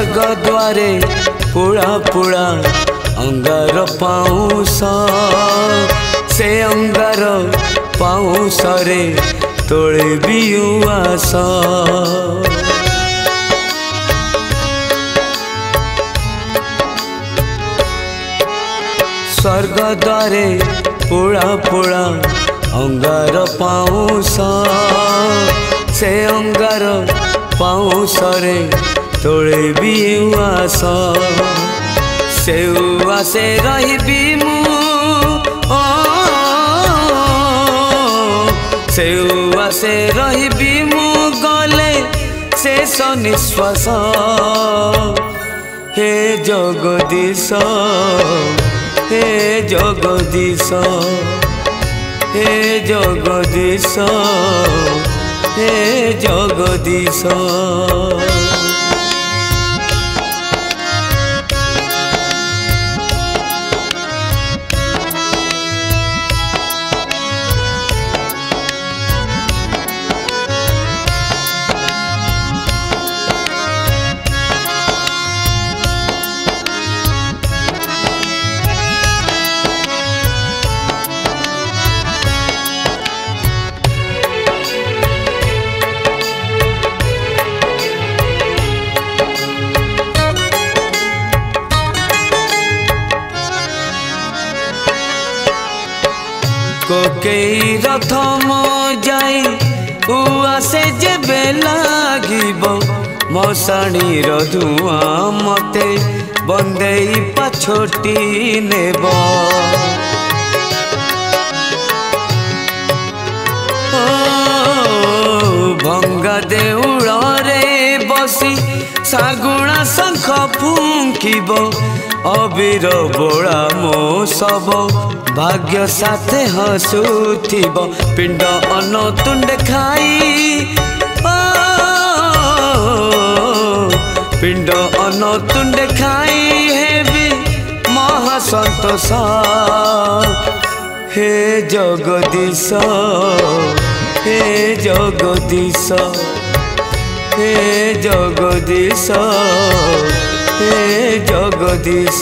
ସ୍ୱର୍ଗ ଦ୍ୱାରେ ପୁଳା ପୁଳା ଅଙ୍ଗାର ପାଉଁଶ ସେ ଅଙ୍ଗାର ପାଉଁଶରେ ତୋଳିବି ଉଆସ ସ୍ୱର୍ଗ ଦ୍ୱାରେ ପୁଳା ପୁଳା ଅଙ୍ଗାର ପାଉଁଶ ସେ सेउवासे रहिबि मु ओ सेउवासे रहिबि मु गले शेष निश्वास हे जगदीश हे जगदीश हे जगदीश हे जगदीश ପକେଇ ରଥ ମୋ ଯାଇ ଉଆସେ ଯେବେ ଲାଗିବ ମଶାଣିର ଧୂଆଁ ମତେ ବନ୍ଦେଇ ପାଛୋଟି ନେବ ଭଙ୍ଗା ଦେଉଳରେ ବସି চাগুণা শংখ ফুকিব অবিৰ বোৰা মৌচব ভাগ্য সাথে হসু পিণ্ড অন তুণ্ড খাই পিণ্ড অন তুণ্ড খাই হেবি মহাসন্তোষ হে জগদীশ হে জগদীশ হে জগদীশ হে জগদীশ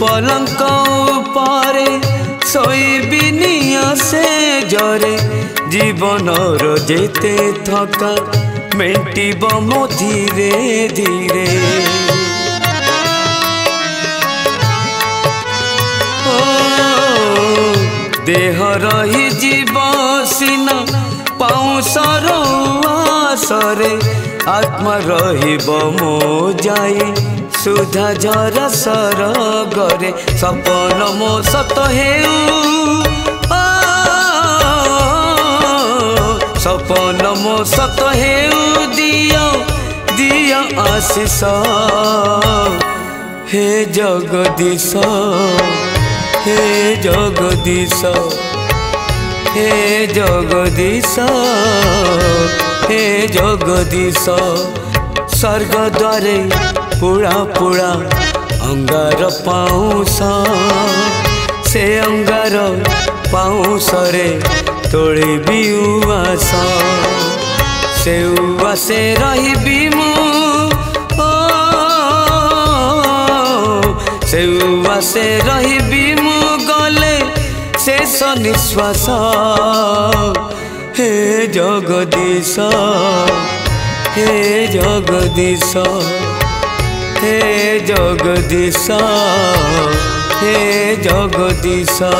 পলঙ্ক উপরে শৈবিনি আসে জরে জীবনর যেতে থকা মেটিব মো ধীরে ধীরে দেহ রহি জীব সিন পাউসর আসরে আত্মা রহিব মো যায় सुधा जर सर गे सपन मो सत सपन मो सत हे दियो आशीष। हे जगदीश हे जगदीश हे जगदीश हे जगदीश, स्वर्ग द्वारा पुड़ा पुड़ा अंगार पाऊस से अंगार पाऊस तोले भी उवास से उवास रही से उवास रही मु गले शेष निश्वास हे जगदीश हे जगदीश। हे जगदीशा हे जगदीशा।